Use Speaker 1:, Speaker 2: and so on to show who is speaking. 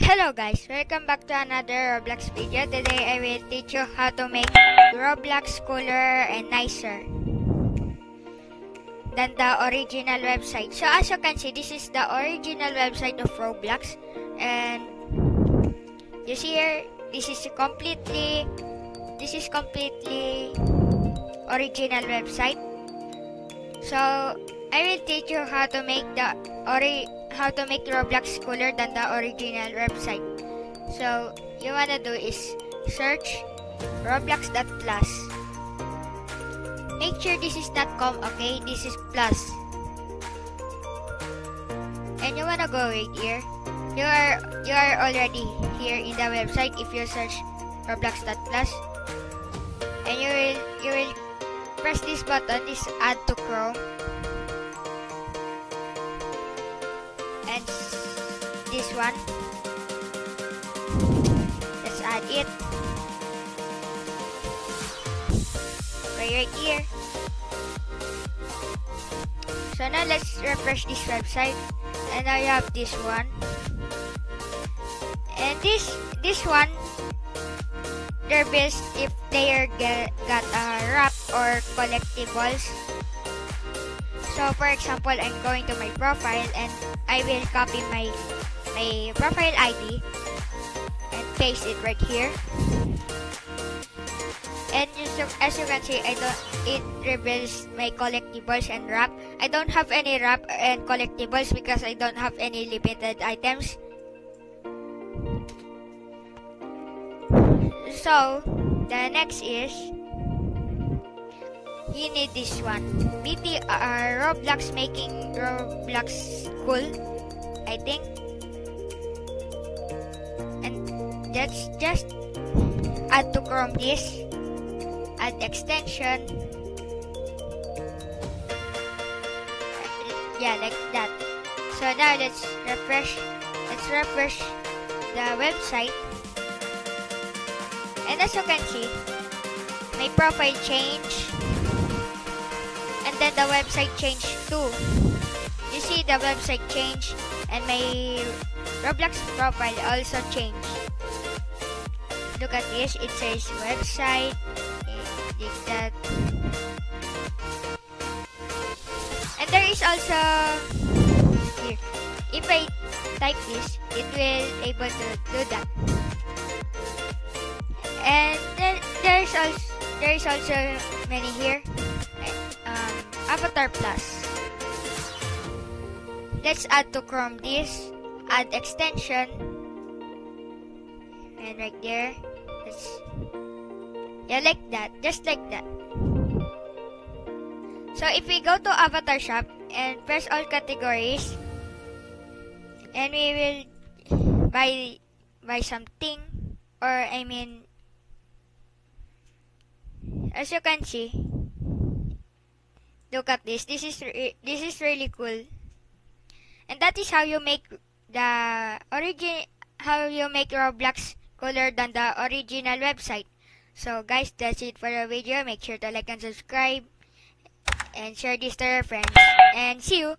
Speaker 1: Hello guys, welcome back to another Roblox video. Today I will teach you how to make Roblox cooler and nicer than the original website. So as you can see, this is the original website of Roblox and you see here, this is completely this is completely original website. So I will teach you how to make the ori how to make Roblox cooler than the original website. So, you wanna do is search roblox.plus. Make sure this is not com, okay? This is plus. And you wanna go right here. You are you are already here in the website if you search roblox.plus. And you will you will press this button, this add to Chrome. And this one. Let's add it. Okay right here. So now let's refresh this website. And now you have this one. And this this one they're best if player get got a RAP or collectibles. So for example I'm going to my profile and I will copy my my profile ID and paste it right here. And as you can see, I don't it reveals my collectibles and RAP. I don't have any RAP and collectibles because I don't have any limited items. So the next is you need this one. BTR uh, Roblox making Roblox cool, I think. And let's just add to Chrome this, add extension. Yeah, like that. So now let's refresh. Let's refresh the website. And as you can see, my profile changed and then the website changed too. You see the website changed and my Roblox profile also changed. Look at this, it says website, like that. And there is also here. If I type this, it will able to do that. And then there's also there is also many here. Avatar Plus. Let's add to Chrome this. Add extension. And right there. Let's yeah, like that. Just like that. So if we go to Avatar Shop and press all categories, and we will buy buy something, or I mean, as you can see, look at this. This is this is really cool, and that is how you make the origin how you make Roblox cooler than the original website. So guys, that's it for the video. Make sure to like and subscribe and share this to your friends. And see you